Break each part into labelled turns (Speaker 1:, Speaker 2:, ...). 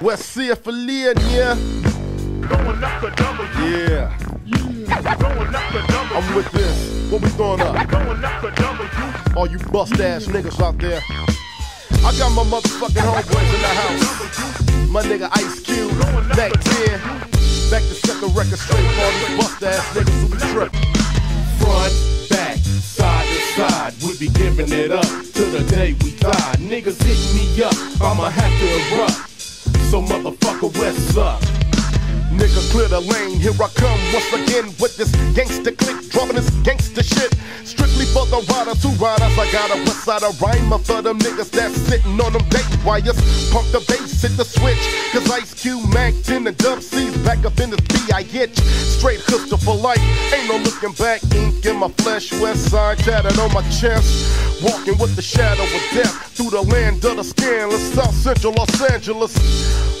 Speaker 1: West Sea Affiliate, yeah.
Speaker 2: Going up the W.
Speaker 1: Yeah.
Speaker 2: Going up the W.
Speaker 1: I'm with this. What we throwing up?
Speaker 2: Going up the W.
Speaker 1: All you bust ass niggas out there. I got my motherfucking homeboys in the house. My nigga Ice Cube, Mack 10. Back to set the record straight for all these bust ass niggas who be tripping.
Speaker 3: Front, back, side to side, we be giving it up till the day we die. Niggas hit me up, I'ma have to erupt. So motherfucker, what's up?
Speaker 1: Nigga, clear the lane. Here I come once again with this gangster click, dropping this gangster shit. Strictly for the riders who riders. I got a west side of rhymer for them niggas that's sitting on them date wires. Pump the bass, hit the switch. Cause Ice Cube, Mack 10, and Dub C's back up in this B. I itch. Straight hooker for life. Ain't no looking back. Ink in my flesh. West side tatted on my chest. Walking with the shadow of death through the land of the scandalous. South Central Los Angeles.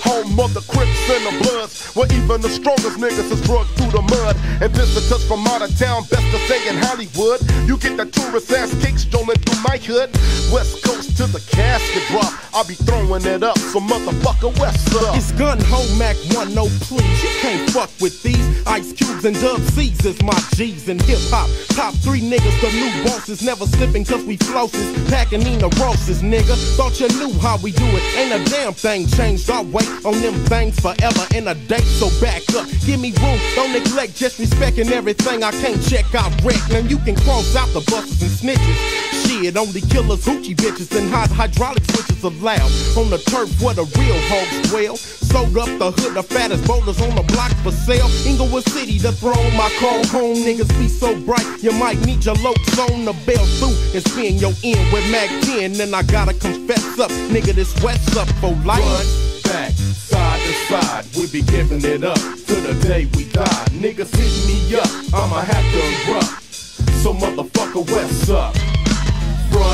Speaker 1: Home of the Crips and the Bloods, where even the strongest niggas is drugged through the mud. And touch from out of town, best to say in Hollywood. You get the tourist ass kick strolling through my hood. West Coast to the casket drop, I'll be throwing it up, so motherfucker West up.
Speaker 4: It's Gun Ho Mac 1, no please. You can't fuck with these. Ice Cubes and Dub C's is my G's in hip hop. Top three niggas, the new bosses. Never slipping cause we flosses. Packing Nina Rosses, nigga. Thought you knew how we do it. Ain't a damn thing changed. I wait on them things forever in a day, so back up. Give me room, don't neglect, just respecting everything. I can't check out wreck. Now you can cross out the buses and snitches. Shit, only killers, hoochie bitches, and hot hydraulic switches allowed. On the turf where the real hogs dwell. Sold up the hood, the fattest boulders on the block for sale. Inglewood City, the throne, my call home. Niggas be so bright, you might need your lokes on the bell through and spin your end with Mack 10. And I gotta confess up, nigga, this West up for life.
Speaker 3: Front, back, side to side, we be giving it up to the day we die. Niggas hit me up, I'ma have to erupt. So motherfucker, what's up?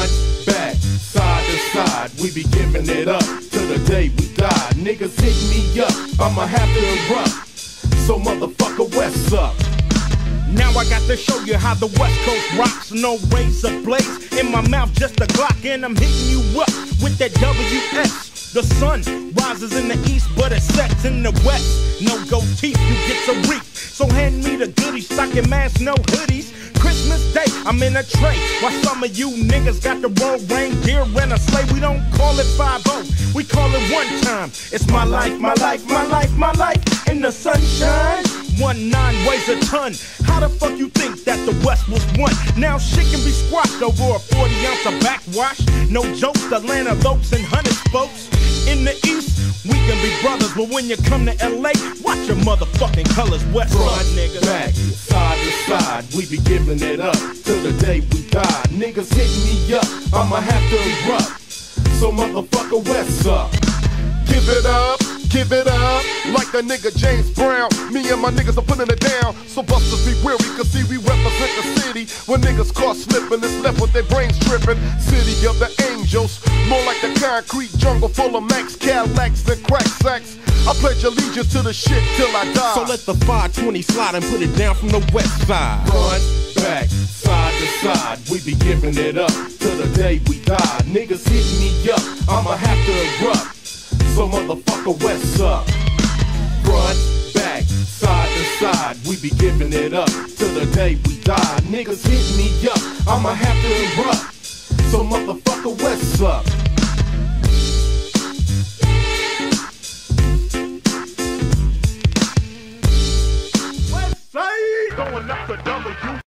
Speaker 3: Front, back, side to side, we be giving it up till the day we die. Niggas hit me up, I'ma have to erupt. So motherfucker, what's up?
Speaker 5: Now I got to show you how the West Coast rocks. No razor blades in my mouth, just a Glock, and I'm hitting you up with that WS. The sun rises in the east, but it sets in the west. No gold teeth, you get to reap. So hand me the goodies, stocking mask, no hoodies. Christmas Day, I'm in a tray. While some of you niggas got the road reindeer when a sleigh. We don't call it 5 we call it one time. It's my life, my life, my life, my life. In the sunshine. One nine weighs a ton. How the fuck you think that the West was won? Now shit can be squashed over a 40 ounce of backwash. No jokes, Atlanta lokes and hundreds, folks. In the East, we can brothers, but when you come to LA, watch your motherfucking colors. West
Speaker 3: Front,
Speaker 5: Side niggas.
Speaker 3: back, side to side, we be giving it up till the day we die. Niggas hit me up, I'ma have to erupt. So motherfucker, what's up?
Speaker 1: Give it up, give it up. Like the nigga James Brown. Me and my niggas are putting it down. So busters be weary, cause see we represent the city. When niggas caught slipping, it's left with their brains tripping. City of the angels. More like the concrete jungle full of Max Cadillacs and crack sacks. I pledge allegiance to the shit till I die.
Speaker 4: So let the 520 slide and put it down from the west side.
Speaker 3: Front, back, side to side, we be giving it up till the day we die. Niggas hit me up, I'ma have to erupt. So motherfucker, what's up? We be giving it up till the day we die. Niggas hit me up, I'ma have to erupt. So motherfucker, what's up?
Speaker 2: West Side. Going up the W.